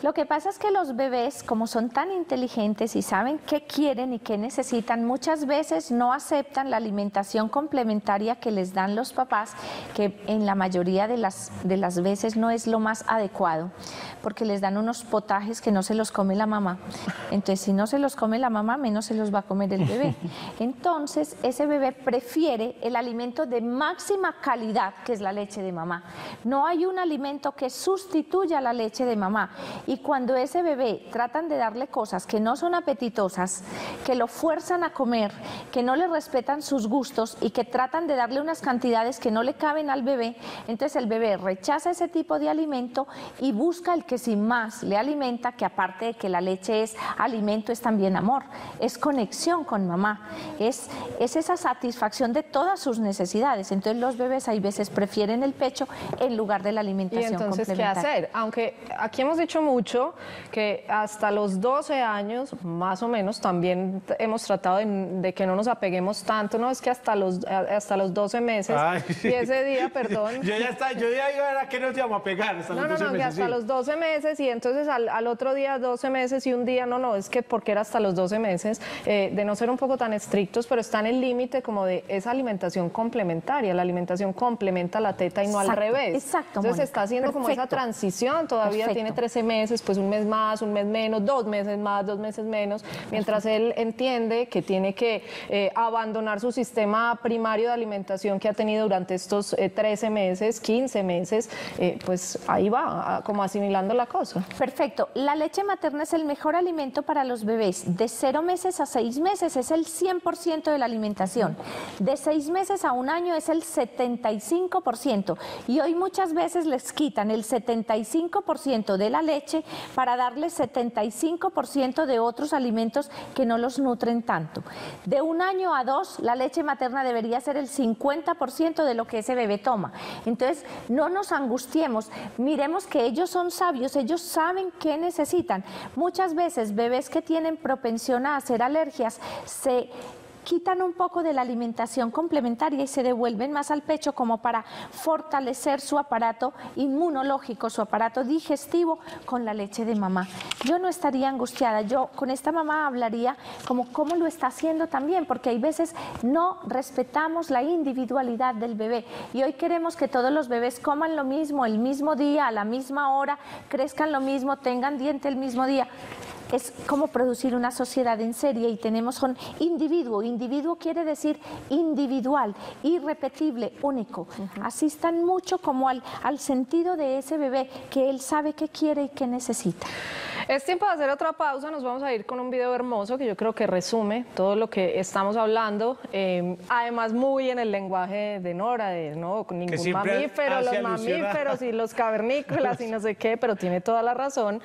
Lo que pasa es que los bebés, como son tan inteligentes y saben qué quieren y qué necesitan, muchas veces no aceptan la alimentación complementaria que les dan los papás, que en la mayoría de las, de las veces no es lo más adecuado, porque les dan unos potajes que no se los come la mamá. Entonces, si no se los come la mamá, menos se los va a comer el bebé. <laughs> Entonces, ese bebé prefiere el alimento de máxima calidad, que es la leche de mamá. No hay un alimento que sustituya la leche de mamá. Y cuando ese bebé tratan de darle cosas que no son apetitosas, que lo fuerzan a comer, que no le respetan sus gustos y que tratan de darle unas cantidades que no le caben al bebé, entonces el bebé rechaza ese tipo de alimento y busca el que sin más le alimenta, que aparte de que la leche es alimento, es también amor, es conexión con mamá, es, es esa satisfacción de todas sus necesidades. Entonces los bebés hay veces prefieren el pecho en lugar de la Y alimentación entonces, ¿qué hacer? Aunque aquí hemos dicho mucho que hasta los 12 años, más o menos, también hemos tratado de, de que no nos apeguemos tanto, ¿no? Es que hasta los, hasta los 12 meses, Ay. y ese día, perdón, <laughs> Yo ya está, yo ya iba a ver a qué nos llama a pegar hasta No, los no, 12 no, que meses, hasta sí. los 12 meses y entonces al, al otro día 12 meses y un día, no, no, es que porque era hasta los 12 meses, eh, de no ser un poco tan estrictos, pero está en el límite como de esa alimentación complementaria, la alimentación complementa la teta y no al revés. exacto, Entonces Mónica, está haciendo como esa transición, todavía Perfecto. tiene 13 meses, pues un mes más, un mes menos, dos meses más, dos meses menos, mientras él entiende que tiene que eh, abandonar su sistema primario de alimentación que ha tenido durante estos eh, 13 meses, 15 meses, eh, pues ahí va, como asimilando la cosa. Perfecto. La leche materna es el mejor alimento para los bebés. De cero meses a seis meses es el 100% de la alimentación. De seis meses a un año es el 75%. Y hoy muchas veces les quitan el 75% de la leche para darles 75% de otros alimentos que no los nutren tanto. De un año a dos, la leche materna debería ser el 50% de lo que ese bebé toma. Entonces, no nos angustiemos, miremos que ellos son sabios, ellos saben qué necesitan. Muchas veces bebés que tienen propensión a hacer alergias se quitan un poco de la alimentación complementaria y se devuelven más al pecho como para fortalecer su aparato inmunológico, su aparato digestivo con la leche de mamá. Yo no estaría angustiada, yo con esta mamá hablaría como cómo lo está haciendo también, porque hay veces no respetamos la individualidad del bebé. Y hoy queremos que todos los bebés coman lo mismo el mismo día, a la misma hora, crezcan lo mismo, tengan diente el mismo día es como producir una sociedad en serie y tenemos un individuo. Individuo quiere decir individual, irrepetible, único. Asistan mucho como al, al sentido de ese bebé que él sabe qué quiere y qué necesita. Es tiempo de hacer otra pausa, nos vamos a ir con un video hermoso que yo creo que resume todo lo que estamos hablando, eh, además muy en el lenguaje de Nora, de no, con ningún mamífero, los a- mamíferos y los <laughs> cavernícolas y no sé qué, pero tiene toda la razón.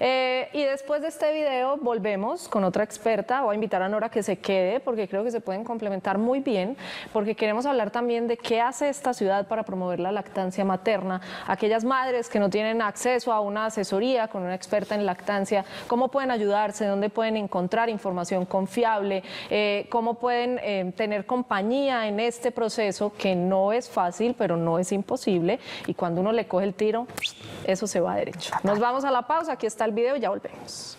Eh, y después de este video volvemos con otra experta, voy a invitar a Nora que se quede porque creo que se pueden complementar muy bien, porque queremos hablar también de qué hace esta ciudad para promover la lactancia materna, aquellas madres que no tienen acceso a una asesoría con una experta en lactancia, cómo pueden ayudarse, dónde pueden encontrar información confiable, eh, cómo pueden eh, tener compañía en este proceso que no es fácil, pero no es imposible. Y cuando uno le coge el tiro, eso se va derecho. Nos vamos a la pausa, aquí está el video y ya volvemos.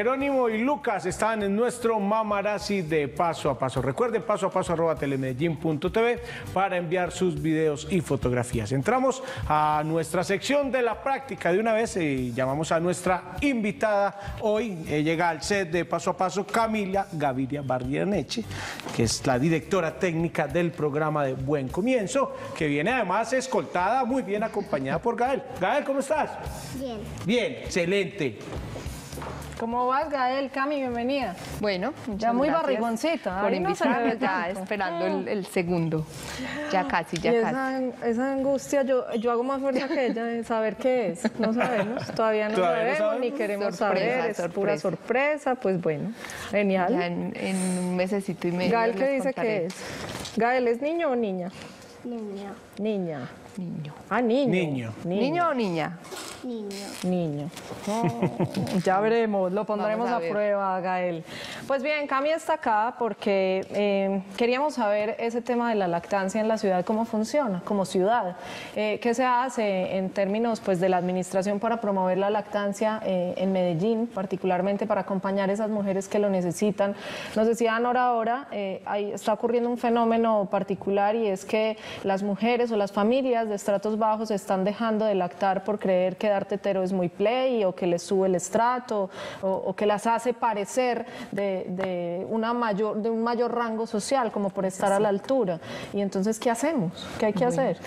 Jerónimo y Lucas están en nuestro Mamarazzi de Paso a Paso. Recuerden paso a paso arroba telemedellín.tv para enviar sus videos y fotografías. Entramos a nuestra sección de la práctica de una vez y llamamos a nuestra invitada. Hoy eh, llega al set de Paso a Paso Camila Gaviria Bardianeche, que es la directora técnica del programa de Buen Comienzo, que viene además escoltada, muy bien acompañada por Gael. Gael, ¿cómo estás? Bien. Bien, excelente. ¿Cómo vas, Gael? Cami, bienvenida. Bueno, Ya muy barrigoncita. Por no invitarme, ya esperando el, el segundo. Ya casi, Y ya casi. esa, esa angustia, yo, yo hago más fuerza que ella de saber qué es. No sabemos, todavía no Todavía no sabemos, ni queremos Sorpresa, saber, es pura sorpresa. Pues bueno, genial. Ya en, en un mesecito y medio. Gael, ¿qué dice contaré. que es? Gael, ¿es niño o niña? Niño. Niña. Niño. Ah, niño. Niño. ¿Niño o niña? Niño. Niño. Oh, ya veremos, lo pondremos Vamos a a, ver. prueba, Gael. Pues bien, Cami está acá porque eh, queríamos saber ese tema de la lactancia en la ciudad, cómo funciona como ciudad. Eh, ¿Qué se hace en términos pues, de la administración para promover la lactancia eh, en Medellín, particularmente para acompañar a esas mujeres que lo necesitan? Nos decía Nora ahora, eh, ahí está ocurriendo un fenómeno particular y es que las mujeres o las familias de estratos bajos están dejando de lactar por creer que dar tetero es muy play o que les sube el estrato o, o que las hace parecer de, de una mayor, de un mayor rango social como por estar a la altura. Y entonces, ¿qué hacemos? ¿Qué hay que hacer?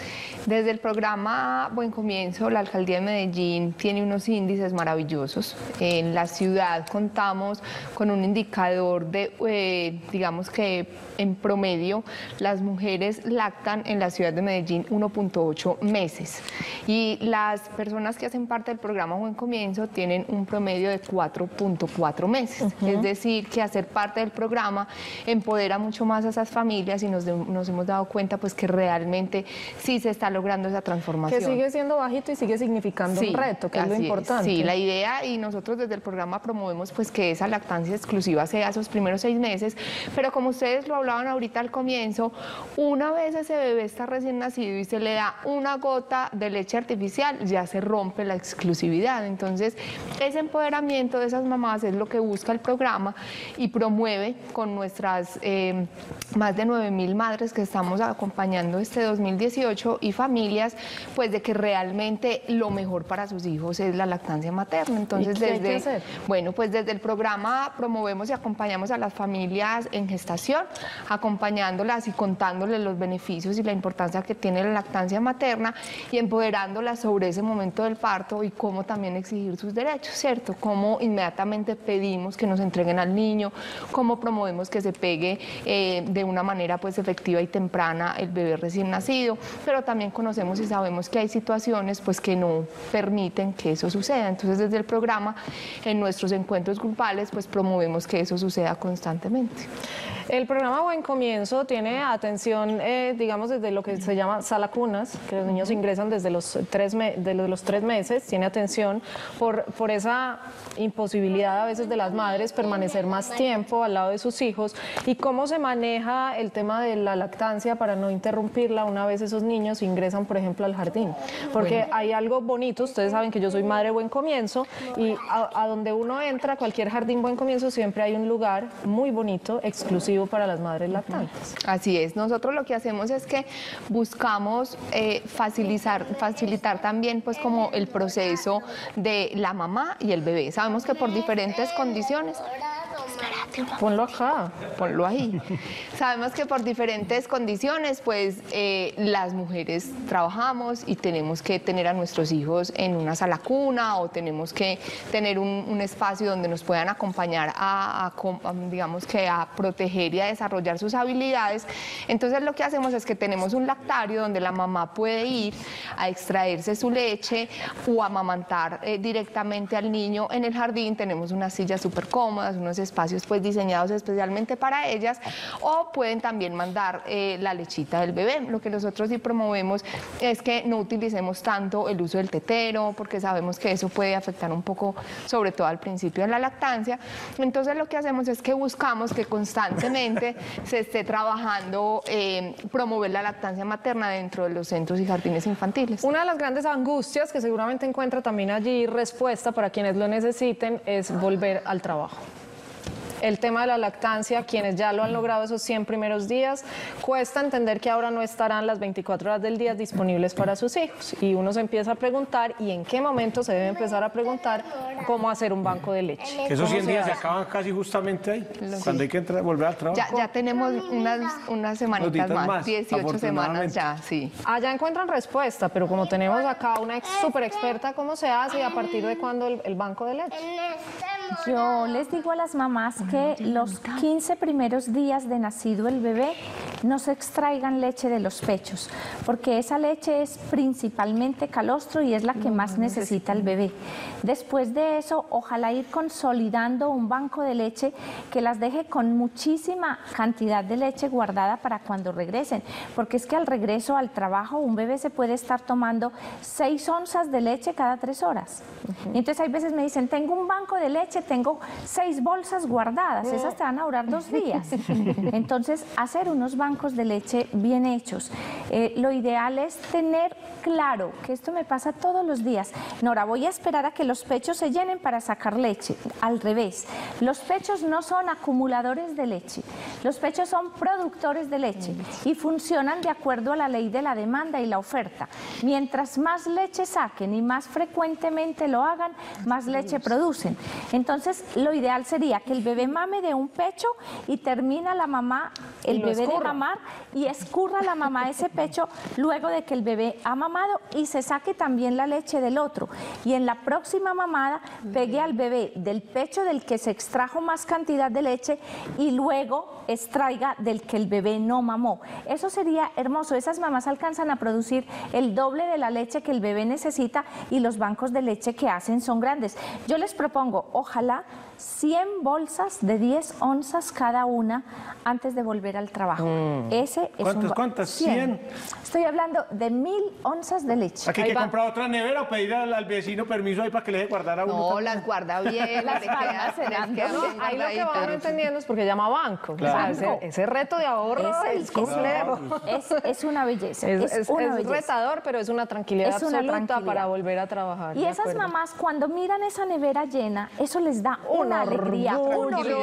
Desde el programa Buen Comienzo, la Alcaldía de Medellín tiene unos índices maravillosos. En la ciudad contamos con un indicador de, eh, digamos que en promedio, las mujeres lactan en la ciudad de Medellín 1.8 meses. Y las personas que hacen parte del programa Buen Comienzo tienen un promedio de 4.4 meses. Es decir, que hacer parte del programa empodera mucho más a esas familias y nos, de- nos hemos dado cuenta pues que realmente sí se está logrando esa transformación. Que sigue siendo bajito y sigue significando un reto, que es lo importante. Sí, la idea y nosotros desde el programa promovemos pues que esa lactancia exclusiva sea esos primeros seis meses, pero como ustedes lo hablaban ahorita al comienzo, una vez ese bebé está recién nacido y se le da una gota de leche artificial, ya se rompe la exclusividad. Entonces, ese empoderamiento de esas mamás es lo que busca el programa y promueve con nuestras eh, más de 9 mil madres que estamos acompañando este 2018 y familias, pues de que realmente lo mejor para sus hijos es la lactancia materna. Entonces, desde, bueno, pues desde el programa promovemos y acompañamos a las familias en gestación, acompañándolas y contándoles los beneficios y la importancia que tiene la lactancia materna y empoderándolas sobre ese momento del parto y cómo también exigir sus derechos, ¿cierto? Cómo inmediatamente pedimos que nos entreguen al niño, cómo promovemos que se pegue eh, de una manera pues efectiva y temprana el bebé recién nacido, pero también conocemos y sabemos que hay situaciones pues que no permiten que eso suceda. Entonces desde el programa, en nuestros encuentros grupales, pues promovemos que eso suceda constantemente. El programa Buen Comienzo tiene atención, eh, digamos, desde lo que se llama sala cunas, que los niños ingresan desde los tres, me- de los tres meses, tiene atención por, por esa imposibilidad a veces de las madres permanecer más tiempo al lado de sus hijos y cómo se maneja el tema de la lactancia para no interrumpirla una vez esos niños ingresan, por ejemplo, al jardín. Porque hay algo bonito, ustedes saben que yo soy madre Buen Comienzo y a, a donde uno entra, cualquier jardín Buen Comienzo, siempre hay un lugar muy bonito, exclusivo para las madres lactantes. Así es, nosotros lo que hacemos es que buscamos eh, facilitar, facilitar también pues como el proceso de la mamá y el bebé. Sabemos que por diferentes condiciones Ponlo acá. ponlo ahí. <laughs> Sabemos que por diferentes condiciones, pues eh, las mujeres trabajamos y tenemos que tener a nuestros hijos en una sala cuna o tenemos que tener un, un espacio donde nos puedan acompañar a, a com- a, digamos que a proteger y a desarrollar sus habilidades. Entonces lo que hacemos es que tenemos un lactario donde la mamá puede ir a extraerse su leche o amamantar eh, directamente al niño en el jardín. Tenemos unas sillas súper cómodas, unos espacios pues diseñados especialmente para ellas o pueden también mandar eh, la lechita del bebé. Lo que nosotros sí promovemos es que no utilicemos tanto el uso del tetero porque sabemos que eso puede afectar un poco, sobre todo al principio de la lactancia. Entonces lo que hacemos es que buscamos que constantemente <laughs> se esté trabajando eh, promover la lactancia materna dentro de los centros y jardines infantiles. Una de las grandes angustias que seguramente encuentra también allí respuesta para quienes lo necesiten es volver al trabajo. El tema de la lactancia, quienes ya lo han logrado esos 100 primeros días, cuesta entender que ahora no estarán las 24 horas del día disponibles para sus hijos. Y uno se empieza a preguntar, y en qué momento se debe empezar a preguntar, cómo hacer un banco de leche. Que esos ¿Cómo 100 días se acaban casi justamente ahí, cuando hay que entrar, volver al trabajo. Ya, ya tenemos unas, unas semanitas más, más, 18 semanas ya, sí. Allá encuentran respuesta, pero como tenemos acá una ex super experta, ¿cómo se hace y a partir de cuándo el, el banco de leche? Yo les digo a las mamás que los 15 primeros días de nacido el bebé no se extraigan leche de los pechos, porque esa leche es principalmente calostro y es la que más necesita el bebé. Después de eso, ojalá ir consolidando un banco de leche que las deje con muchísima cantidad de leche guardada para cuando regresen, porque es que al regreso al trabajo un bebé se puede estar tomando 6 onzas de leche cada 3 horas. Y entonces hay veces me dicen, tengo un banco de leche, tengo seis bolsas guardadas, esas te van a durar dos <laughs> días. Entonces, hacer unos bancos de leche bien hechos. Eh, lo ideal es tener claro que esto me pasa todos los días. Nora, voy a esperar a que los pechos se llenen para sacar leche. Al revés, los pechos no son acumuladores de leche, los pechos son productores de leche y funcionan de acuerdo a la ley de la demanda y la oferta. Mientras más leche saquen y más frecuentemente lo hagan, más leche producen. Entonces, lo ideal sería que el bebé mame de un pecho y termina la mamá, el bebé de escurra. Y escurra la mamá ese pecho luego de que el bebé ha mamado y se saque también la leche del otro. Y en la próxima mamada pegue al bebé del pecho del que se extrajo más cantidad de leche y luego extraiga del que el bebé no mamó. Eso sería hermoso. Esas mamás alcanzan a producir el doble de la leche que el bebé necesita y los bancos de leche que hacen son grandes. Yo les propongo, ojalá 100 bolsas de 10 onzas cada una antes de volver al trabajo. Ese es ¿Cuántas, un cuántas? 100. Estoy hablando de mil onzas de leche. Aquí hay que va. comprar otra nevera o pedir al, al vecino permiso ahí para que le deje guardar a uno. No, las guarda bien, <laughs> Las No, bien ahí lo que va uno guardaditas. entendiendo es porque llama banco. O sea, Banco. ese, ese reto de ahorro es es- complejo. Es, es una belleza. Es, Es, una es belleza. retador, pero es una tranquilidad Es una absoluta tranquilidad. para volver a trabajar. Y esas acuerdo. mamás cuando miran esa nevera llena, eso les da Un una alegría, un orgullo.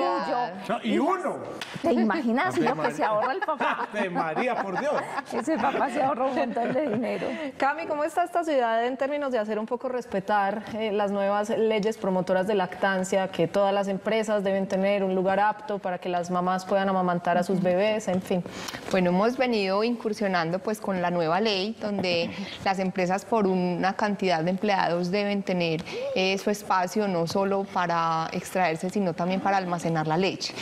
No, y uno. ¿Te imaginas lo que se ahorra el papá? De María, por Dios. Ese papá se ahorra un montón de dinero. Cami, ¿cómo está esta ciudad en términos de hacer un poco respetar eh, las nuevas leyes promotoras de lactancia, que todas las empresas deben tener un lugar apto para que las mamás puedan amamantar a sus bebés, en fin? Bueno, hemos venido incursionando pues con la nueva ley donde las empresas por una cantidad de empleados deben tener eh, su espacio no solo para extraerse, sino también para almacenar la leche.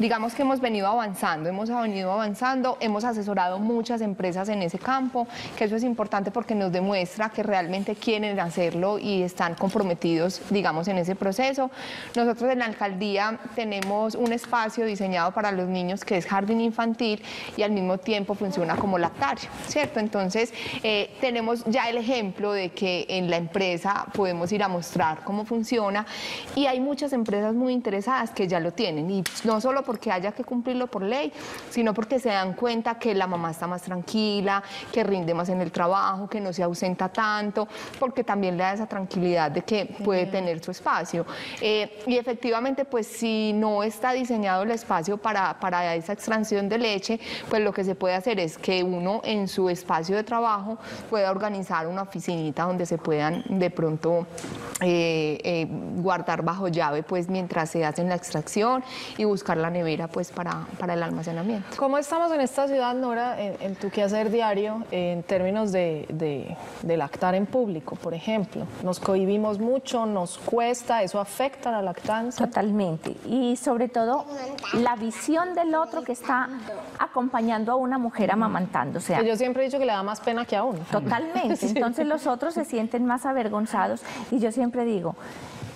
Digamos que hemos venido avanzando, hemos venido avanzando, hemos asesorado muchas empresas en ese campo, que eso es importante porque nos demuestra que realmente quieren hacerlo y están comprometidos, digamos, en ese proceso. Nosotros en la alcaldía tenemos un espacio diseñado para los niños que es jardín infantil y al mismo tiempo funciona como lactario, ¿cierto? Entonces, eh, tenemos ya el ejemplo de que en la empresa podemos ir a mostrar cómo funciona y hay muchas empresas muy interesadas que ya lo tienen y no solo porque haya que cumplirlo por ley, sino porque se dan cuenta que la mamá está más tranquila, que rinde más en el trabajo, que no se ausenta tanto, porque también le da esa tranquilidad de que puede tener su espacio. Eh, y efectivamente, pues si no está diseñado el espacio para para, para esa extracción de leche, pues lo que se puede hacer es que uno en su espacio de trabajo pueda organizar una oficinita donde se puedan de pronto eh, eh, guardar bajo llave pues mientras se hacen la extracción y buscar la nevera pues para, para el almacenamiento. ¿Cómo estamos en esta ciudad, Nora, en, en tu quehacer diario, en términos de, de- de lactar en público, por ejemplo? ¿Nos cohibimos mucho? ¿Nos cuesta? ¿Eso afecta la lactancia? Totalmente. Y sobre todo la visión del otro que está acompañando a una mujer amamantando. O sea, Que yo siempre he dicho que le da más pena que a uno. Totalmente. <laughs> Sí. Entonces los otros se sienten más avergonzados y yo siempre digo,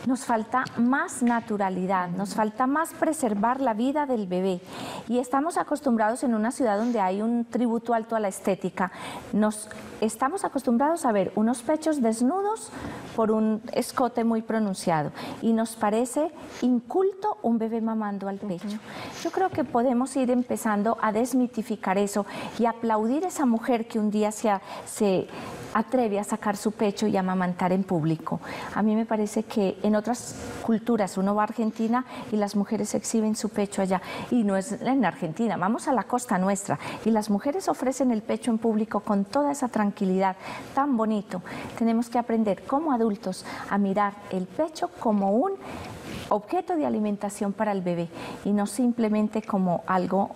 nos falta más naturalidad, nos falta más preservar la vida del bebé. Y estamos acostumbrados en una ciudad donde hay un tributo alto a la estética. Nos estamos acostumbrados a ver unos pechos desnudos por un escote muy pronunciado y nos parece inculto un bebé mamando al pecho. Yo creo que podemos ir empezando a desmitificar eso y aplaudir a esa mujer que un día se, se atreve a sacar su pecho y a amamantar en público. A mí me parece que en otras culturas uno va a Argentina y las mujeres exhiben su pecho allá. Y no es en Argentina, vamos a la costa nuestra y las mujeres ofrecen el pecho en público con toda esa tranquilidad tan bonito. Tenemos que aprender como adultos a mirar el pecho como un objeto de alimentación para el bebé y no simplemente como algo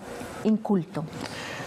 inculto.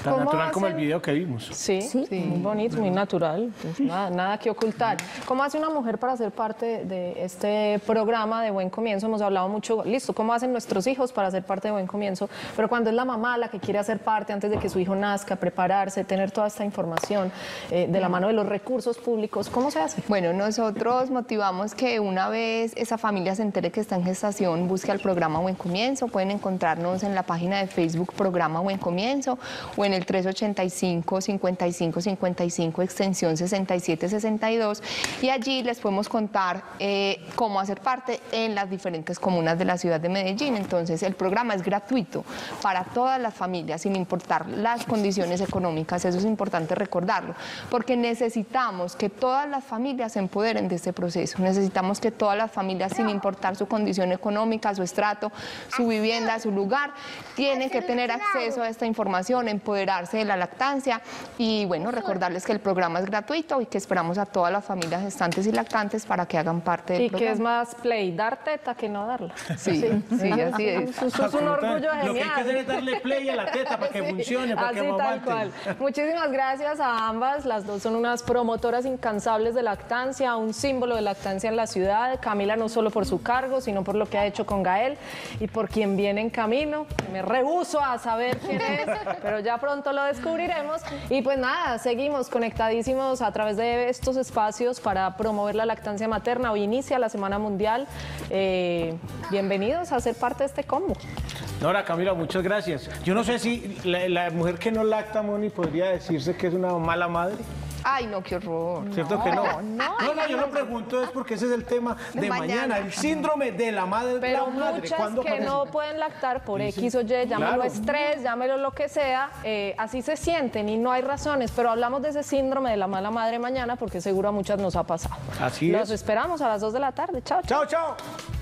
Tan ¿Cómo natural como el video que vimos. Sí, Sí. muy bonito, muy natural, pues nada, nada que ocultar. ¿Cómo hace una mujer para ser parte de este programa de Buen Comienzo? Hemos hablado mucho, listo, ¿cómo hacen nuestros hijos para ser parte de Buen Comienzo? Pero cuando es la mamá la que quiere hacer parte antes de que su hijo nazca, prepararse, tener toda esta información eh, de la mano de los recursos públicos, ¿cómo se hace? Bueno, nosotros motivamos que una vez esa familia se entere que está en gestación, busque al programa Buen Comienzo. Pueden encontrarnos en la página de Facebook Programa Buen Comienzo o en el 385-5555 extensión 6762 y allí les podemos contar eh, cómo hacer parte en las diferentes comunas de la ciudad de Medellín. Entonces el programa es gratuito para todas las familias sin importar las condiciones económicas. Eso es importante recordarlo porque necesitamos que todas las familias se empoderen de este proceso. Necesitamos que todas las familias sin importar su condición económica, su estrato, su vivienda, su lugar, tienen que tener acceso a esta información, de la lactancia y bueno, recordarles que el programa es gratuito y que esperamos a todas las familias gestantes y lactantes para que hagan parte del Y que programa. es más play, dar teta que no darla. Sí, sí, así es. Eso, es un orgullo Lo que hay que hacer genial. es darle play a la teta para que <laughs> funcione, para que Así tal amamanten. cual. Muchísimas gracias a ambas. Las dos son unas promotoras incansables de lactancia, un símbolo de lactancia en la ciudad. Camila no solo por su cargo, sino por lo que ha hecho con Gael y por quien viene en camino. Me rehuso a saber quién es, <laughs> pero ya pronto lo descubriremos. Y pues nada, seguimos conectadísimos a través de estos espacios para promover la lactancia materna. Hoy inicia la Semana Mundial. Eh, bienvenidos a ser parte de este combo. Nora, Camila, muchas gracias. Yo no sé si la, la mujer que no lacta, Moni, podría decirse que es una mala madre. Ay, no, qué horror. ¿Cierto que no? No, no, yo lo pregunto es porque ese es el tema de mañana, mañana. el síndrome de la madre. Pero la madre. muchas ¿Cuándo que aparece? no pueden lactar por. X o Y, llámelo Claro. estrés, llámelo lo que sea, eh, así se sienten y no hay razones, pero hablamos de ese síndrome de la mala madre mañana porque seguro a muchas nos ha pasado. Así Los es. esperamos a las 2 de la tarde. Chao, chao. Chao, chao.